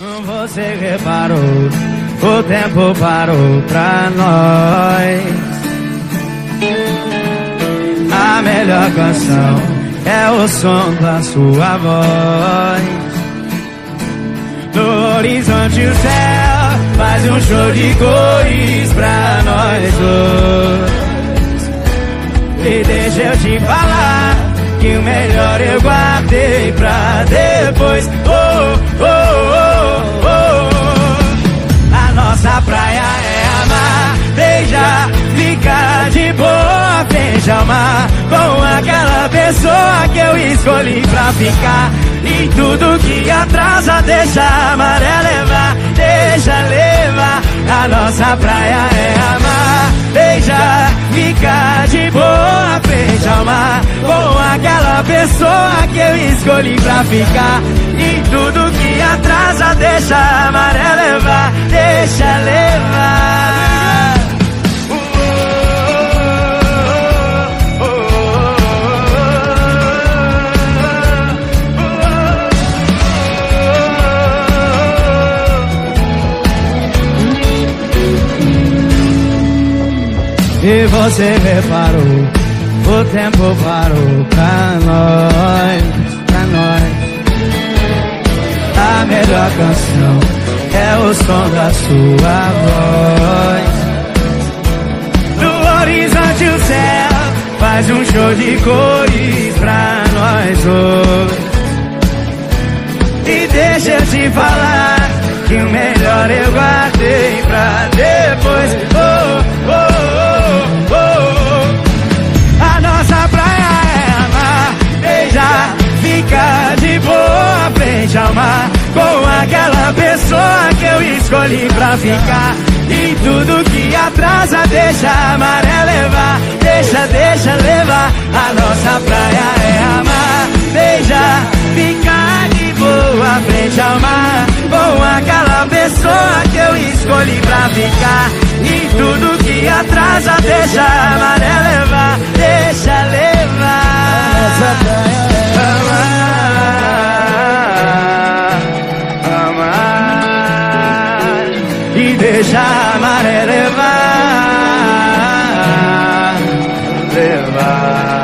Você reparou, o tempo parou pra nós. A melhor canção é o som da sua voz. No horizonte o céu faz um show de cores pra nós dois. E deixa eu te falar que o melhor eu guardei pra depois. De boa, ao mar. Com aquela pessoa que eu escolhi pra ficar. E tudo que atrasa, deixa a maré levar, deixa levar. A nossa praia é amar, beijar, ficar de boa, ao mar. Com aquela pessoa que eu escolhi pra ficar. E tudo que atrasa, deixa a maré E você reparou, o tempo parou pra nós, pra nós. A melhor canção é o som da sua voz. No horizonte o céu faz um show de cores pra nós hoje. E deixa eu te falar que o melhor eu guardei pra depois. Boa frente ao mar. Com aquela pessoa que eu escolhi pra ficar. E tudo que atrasa, deixa a maré levar. Deixa, deixa levar. A nossa praia é amar, beijar, ficar de boa frente ao mar. Com aquela pessoa que eu escolhi pra ficar. E tudo que atrasa, deixa a maré levar. te llamaré de va, de va.